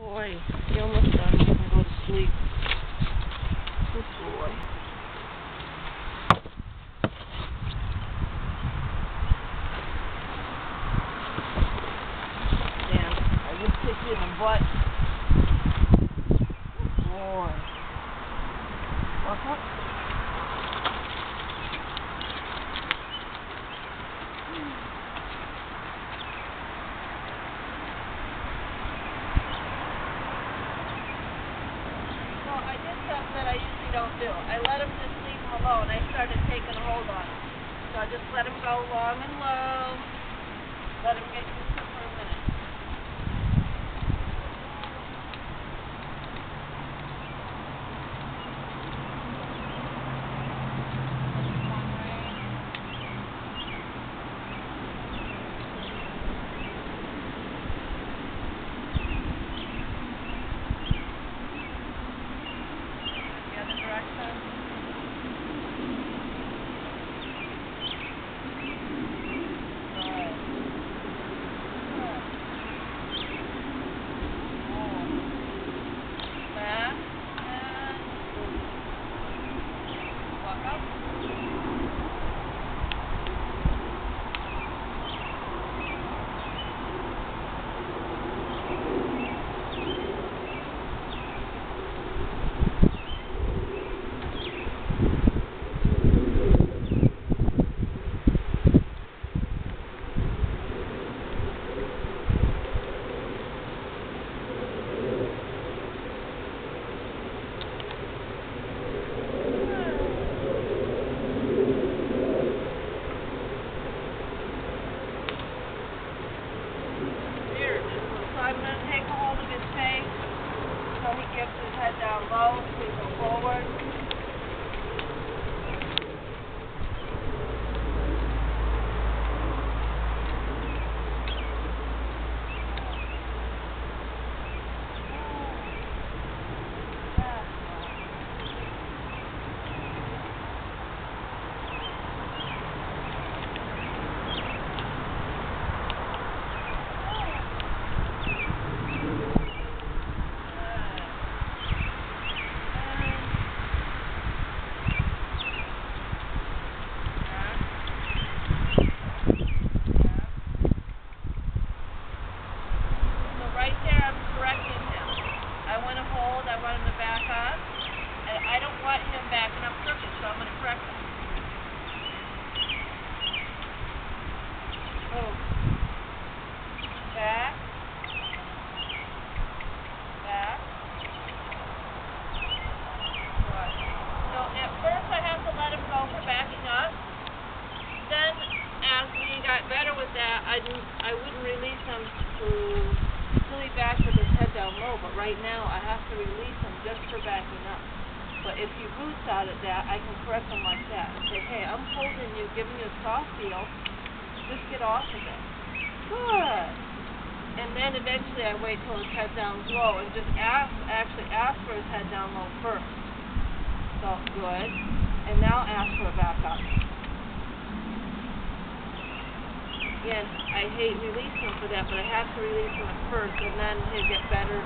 boy. He almost done. He can go to sleep. Good boy. Just kicked you in the butt. Good boy. Walk up. That I usually don't do. I let him just leave him alone. I started taking a hold on him. So I just let him go long and low. Let him get used to it for a minute. The other direction. Good. Good. Oh. Back and walk up. Here, just so I'm gonna take a hold of his face, so he gets his head down low, go forward. So right there, I'm correcting him. I want to hold, I want him to back up, and I don't want him backing up crooked, so I'm going to correct him. Move. Back. Back. Good. So at first I have to let him go for backing up. Then, as we got better with that, I I wouldn't release him to till he backed with his head down low. But right now, I have to release him just for backing up. But if he roots out at that, I can correct him like that and say, "Hey, I'm holding you, giving you a soft feel. Just get off of it." Good. And then eventually, I wait till his head down low and just ask, actually ask for his head down low first. So good. And now ask for a back up. Again, I hate releasing him for that, but I have to release him first, and then he'll get better